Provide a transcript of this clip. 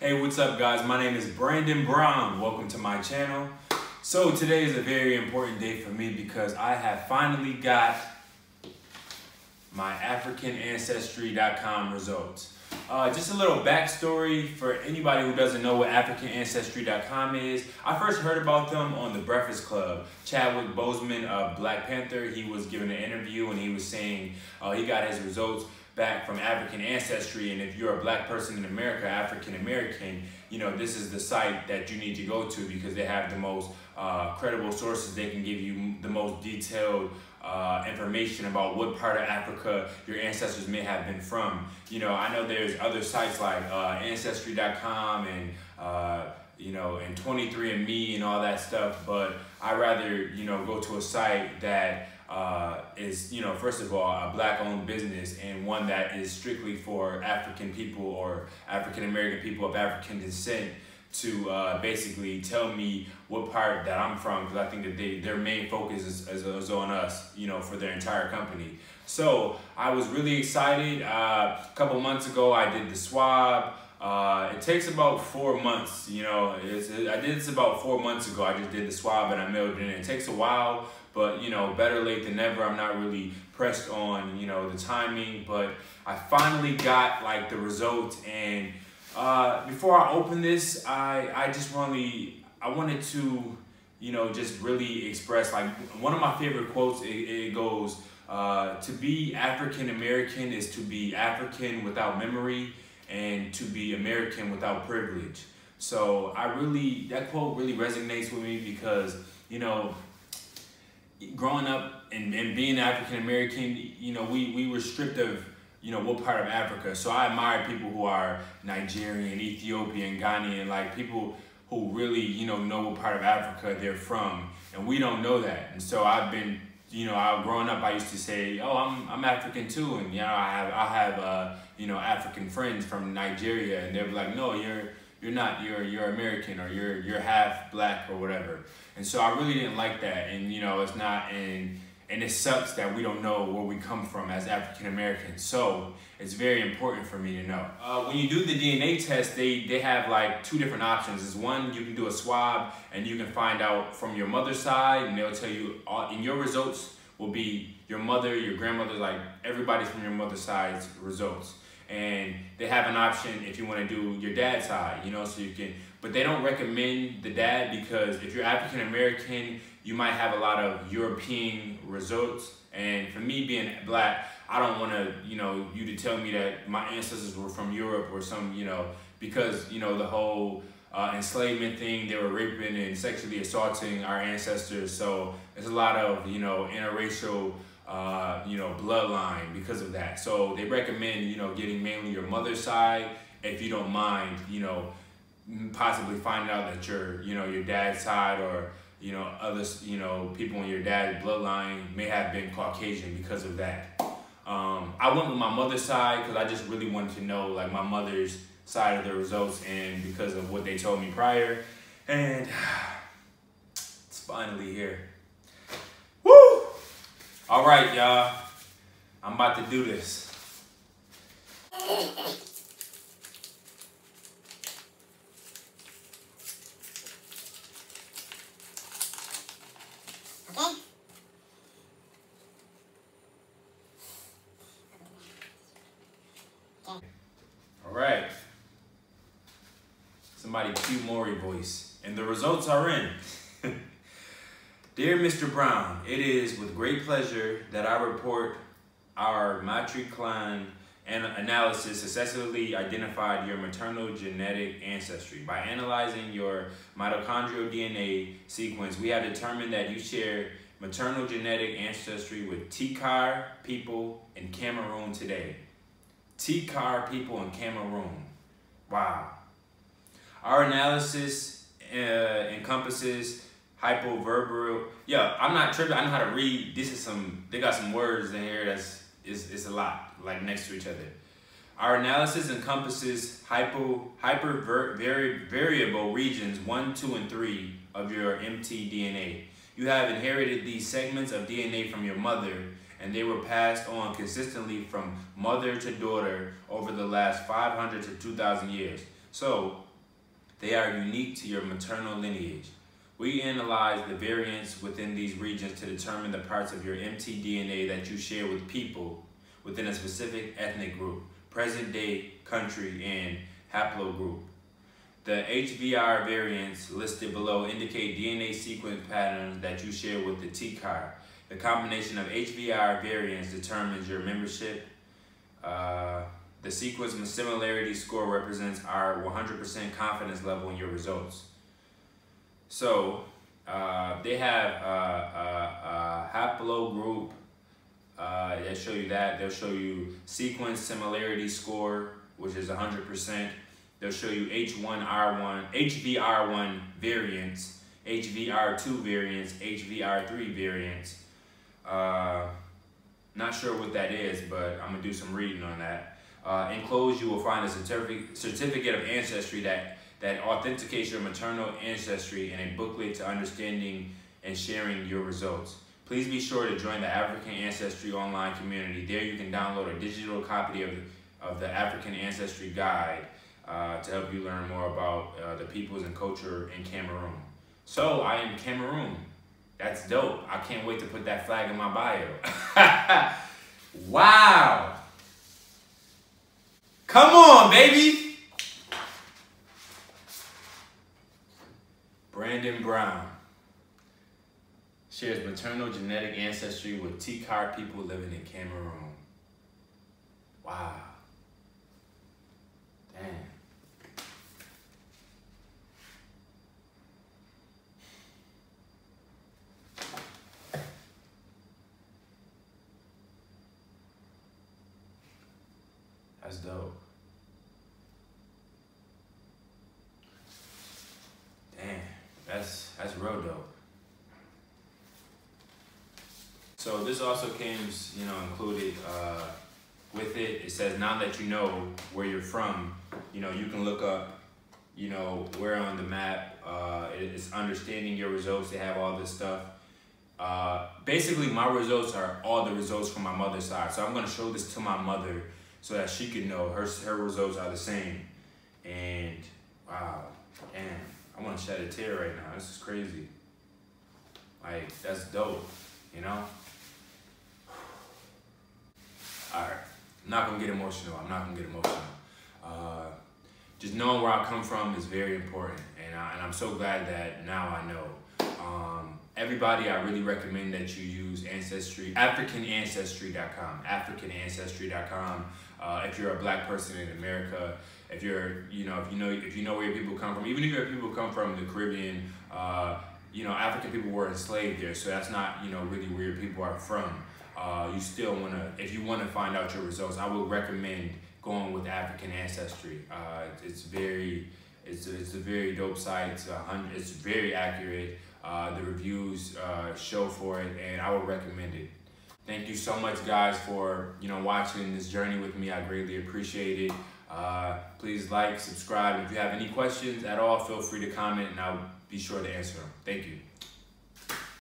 Hey, what's up guys? My name is Brandon Brown. Welcome to my channel. So today is a very important day for me because I have finally got my AfricanAncestry.com results. Uh, just a little backstory for anybody who doesn't know what AfricanAncestry.com is. I first heard about them on The Breakfast Club. Chadwick Boseman of Black Panther, he was giving an interview and he was saying uh, he got his results back from African ancestry, and if you're a black person in America, African American, you know, this is the site that you need to go to because they have the most uh, credible sources. They can give you the most detailed uh, information about what part of Africa your ancestors may have been from. You know, I know there's other sites like uh, Ancestry.com and uh, you know, and 23andMe and all that stuff, but I rather, you know, go to a site that uh, is, you know, first of all, a black owned business and one that is strictly for African people or African American people of African descent to uh, basically tell me what part that I'm from because I think that they, their main focus is, is, is, on us, you know, for their entire company. So I was really excited. Uh, a couple months ago, I did the swab. Uh, it takes about four months, you know. I did this about four months ago. I just did the swab and I mailed it in. It takes a while but you know, better late than never. I'm not really pressed on you know the timing, but I finally got like the results. And uh, before I open this, I I just really I wanted to you know just really express like one of my favorite quotes. It, it goes. Uh, to be African American is to be African without memory and to be American without privilege. So I really, that quote really resonates with me because, you know, growing up and, and being African American, you know, we, we were stripped of, you know, what part of Africa. So I admire people who are Nigerian, Ethiopian, Ghanaian, like people who really, you know, know what part of Africa they're from. And we don't know that. And so I've been, you know, I, growing up, I used to say, oh, I'm, I'm African too. And, you know, I have, I have, uh, you know, African friends from Nigeria. And they're like, no, you're, you're not, you're, you're American or you're, you're half black or whatever. And so I really didn't like that. And, you know, it's not, and, and it sucks that we don't know where we come from as African Americans. So it's very important for me to know. Uh, when you do the DNA test, they, they have like two different options. Is one, you can do a swab and you can find out from your mother's side and they'll tell you all, in your results will be your mother, your grandmother, like everybody's from your mother's side's results and they have an option if you want to do your dad's side, you know, so you can, but they don't recommend the dad because if you're African American, you might have a lot of European results. And for me being black, I don't want to, you know, you to tell me that my ancestors were from Europe or some, you know, because, you know, the whole uh, enslavement thing, they were raping and sexually assaulting our ancestors. So there's a lot of, you know, interracial uh, you know, bloodline because of that. So they recommend, you know, getting mainly your mother's side if you don't mind, you know, possibly finding out that your, you know, your dad's side or, you know, others, you know, people in your dad's bloodline may have been Caucasian because of that. Um, I went with my mother's side because I just really wanted to know, like, my mother's side of the results and because of what they told me prior. And it's finally here. Woo! All right, y'all. I'm about to do this. Okay. All right. Cue Maury voice. And the results are in. Dear Mr. Brown, it is with great pleasure that I report our MatriClan analysis successfully identified your maternal genetic ancestry. By analyzing your mitochondrial DNA sequence, we have determined that you share maternal genetic ancestry with Tikar people in Cameroon today. Tikar people in Cameroon. Wow. Our analysis uh, encompasses hypoverbal. Yeah, I'm not tripping. I know how to read. This is some. They got some words in here that's is it's a lot like next to each other. Our analysis encompasses hypo hyper ver, very variable regions one, two, and three of your mtDNA. You have inherited these segments of DNA from your mother, and they were passed on consistently from mother to daughter over the last 500 to 2,000 years. So They are unique to your maternal lineage. We analyze the variants within these regions to determine the parts of your mtDNA that you share with people within a specific ethnic group, present day, country, and haplogroup. The HVR variants listed below indicate DNA sequence patterns that you share with the Tikar. The combination of HVR variants determines your membership. Uh, the sequence similarity score represents our 100% confidence level in your results. So uh, they have a, a, a haplogroup uh, they'll show you that. They'll show you sequence similarity score, which is 100%. They'll show you H1R1, HVR1 variants, HVR2 variants, HVR3 variants. Uh, not sure what that is, but I'm gonna do some reading on that. Uh, enclosed, you will find a certificate, of ancestry that, that authenticates your maternal ancestry and a booklet to understanding and sharing your results. Please be sure to join the African Ancestry online community. There you can download a digital copy of, of the African Ancestry Guide uh, to help you learn more about uh, the peoples and culture in Cameroon. So I am Cameroon. That's dope. I can't wait to put that flag in my bio. wow. Come on, baby. Brandon Brown shares maternal genetic ancestry with Tikar people living in Cameroon. Wow. Damn. That's dope. Damn, that's real. So this also came, you know, included uh, with it. It says now that you know where you're from, you know, you can look up, you know, where on the map. Uh, it's understanding your results. They have all this stuff. Uh, basically, my results are all the results from my mother's side. So I'm gonna show this to my mother so that she can know her her results are the same. And wow, damn, shed a tear right now. This is crazy. Like that's dope, you know. All right, I'm not gonna get emotional. I'm not gonna get emotional. Uh, just knowing where I come from is very important, and, I, and I'm so glad that now I know. Um, everybody, I really recommend that you use Ancestry, AfricanAncestry.com, AfricanAncestry.com. Uh, if you're a black person in America, if you're, you know, if you know, if you know where your people come from, even if your people come from the Caribbean, uh, you know, African people were enslaved there, so that's not, you know, really where your people are from uh, you still want to, if you want to find out your results, I would recommend going with African Ancestry. Uh, it's very, it's a, it's a very dope site. It's, hundred, it's very accurate. Uh, the reviews uh, show for it, and I would recommend it. Thank you so much, guys, for you know watching this journey with me. I greatly appreciate it. Uh, please like, subscribe. If you have any questions at all, feel free to comment, and I'll be sure to answer them. Thank you.